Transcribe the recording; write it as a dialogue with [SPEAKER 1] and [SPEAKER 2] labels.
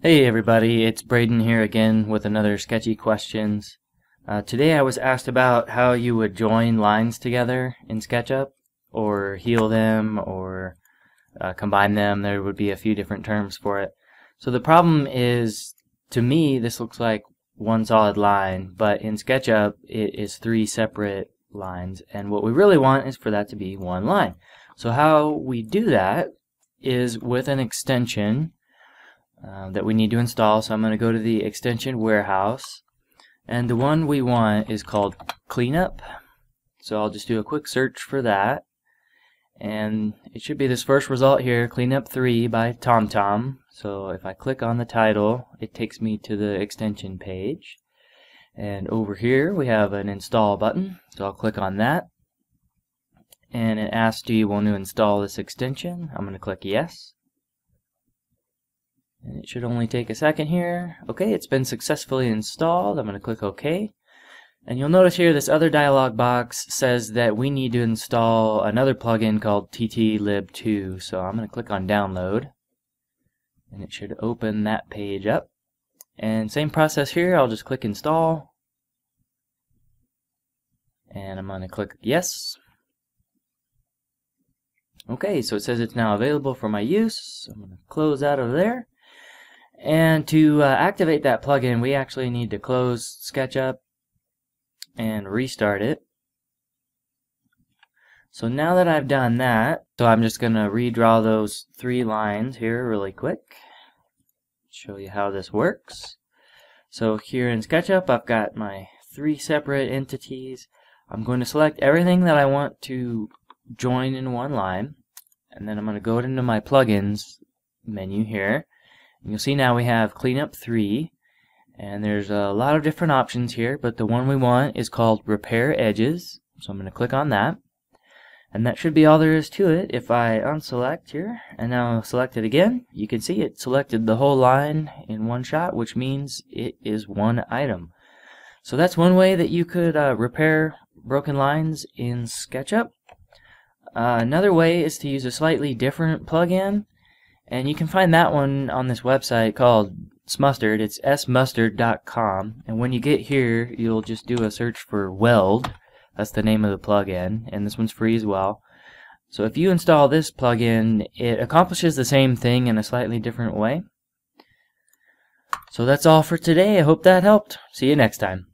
[SPEAKER 1] Hey everybody, it's Braden here again with another Sketchy Questions. Uh, today I was asked about how you would join lines together in SketchUp, or heal them, or uh, combine them. There would be a few different terms for it. So the problem is, to me, this looks like one solid line, but in SketchUp it is three separate lines, and what we really want is for that to be one line. So how we do that is with an extension uh, that we need to install. So I'm going to go to the extension warehouse. And the one we want is called Cleanup. So I'll just do a quick search for that. And it should be this first result here, Cleanup 3 by ThomThom. So if I click on the title, it takes me to the extension page. And over here we have an install button. So I'll click on that. And it asks, do you want to install this extension? I'm going to click yes. And it should only take a second here. Okay, it's been successfully installed. I'm going to click OK. And you'll notice here this other dialog box says that we need to install another plugin called ttlib2. So I'm going to click on download. And it should open that page up. And same process here, I'll just click install. And I'm going to click yes. Okay, so it says it's now available for my use. I'm going to close out of there. And to uh, activate that plugin, we actually need to close SketchUp and restart it. So now that I've done that, so I'm just going to redraw those three lines here really quick. Show you how this works. So here in SketchUp, I've got my three separate entities. I'm going to select everything that I want to join in one line. And then I'm going to go into my plugins menu here you'll see now we have cleanup 3 and there's a lot of different options here but the one we want is called repair edges so I'm going to click on that. And that should be all there is to it. If I unselect here and now select it again you can see it selected the whole line in one shot which means it is one item. So that's one way that you could uh, repair broken lines in SketchUp. Uh, another way is to use a slightly different plugin and you can find that one on this website called Smustard. It's smustard.com. And when you get here, you'll just do a search for Weld. That's the name of the plugin. And this one's free as well. So if you install this plugin, it accomplishes the same thing in a slightly different way. So that's all for today. I hope that helped. See you next time.